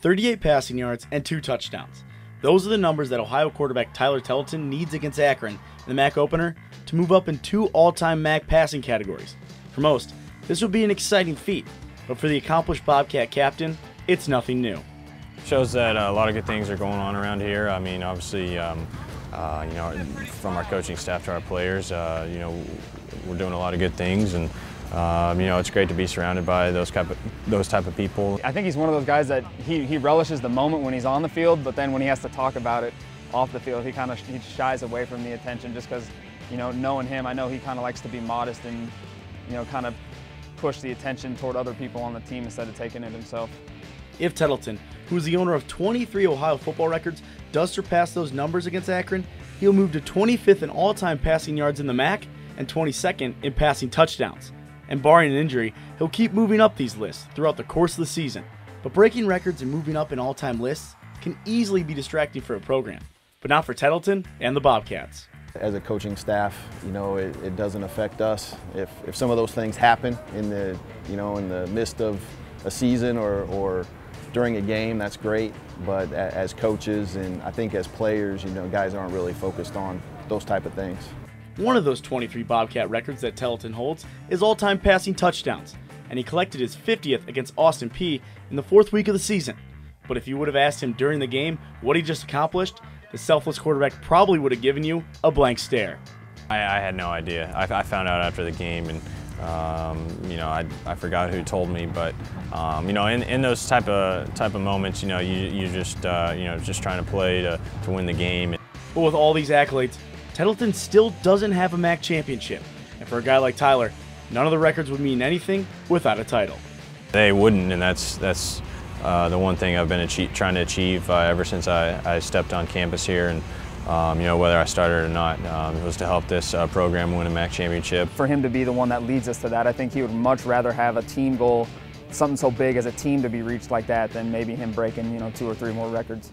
38 passing yards, and two touchdowns. Those are the numbers that Ohio quarterback Tyler Tettleton needs against Akron in the MAC opener to move up in two all time MAC passing categories. For most, this would be an exciting feat, but for the accomplished Bobcat captain, it's nothing new. Shows that uh, a lot of good things are going on around here. I mean, obviously, um, uh, you know, from our coaching staff to our players, uh, you know, we're doing a lot of good things, and um, you know, it's great to be surrounded by those type of those type of people. I think he's one of those guys that he, he relishes the moment when he's on the field, but then when he has to talk about it off the field, he kind of he shies away from the attention just because, you know, knowing him, I know he kind of likes to be modest and, you know, kind of push the attention toward other people on the team instead of taking it himself. If Tettleton, who is the owner of 23 Ohio football records, does surpass those numbers against Akron, he'll move to 25th in all-time passing yards in the MAC and 22nd in passing touchdowns and barring an injury, he'll keep moving up these lists throughout the course of the season. But breaking records and moving up in all time lists can easily be distracting for a program, but not for Tettleton and the Bobcats. As a coaching staff, you know, it, it doesn't affect us. If, if some of those things happen in the, you know, in the midst of a season or, or during a game, that's great. But as coaches and I think as players, you know, guys aren't really focused on those type of things. One of those 23 Bobcat records that Tettleton holds is all time passing touchdowns, and he collected his 50th against Austin Peay in the fourth week of the season. But if you would have asked him during the game what he just accomplished, the selfless quarterback probably would have given you a blank stare. I, I had no idea. I, I, found out after the game, and um, you know, I, I forgot who told me, but um, you know, in, in those type of type of moments, you know, you you just uh, you know just trying to play to, to win the game. But with all these accolades, Tettleton still doesn't have a MAC championship, and for a guy like Tyler, none of the records would mean anything without a title. They wouldn't, and that's that's uh, the one thing I've been trying to achieve uh, ever since I, I, stepped on campus here, and um, you know whether I started or not, um, was to help this uh, program win a MAC championship. For him to be the one that leads us to that, I think he would much rather have a team goal, something so big as a team to be reached like that, than maybe him breaking you know two or three more records.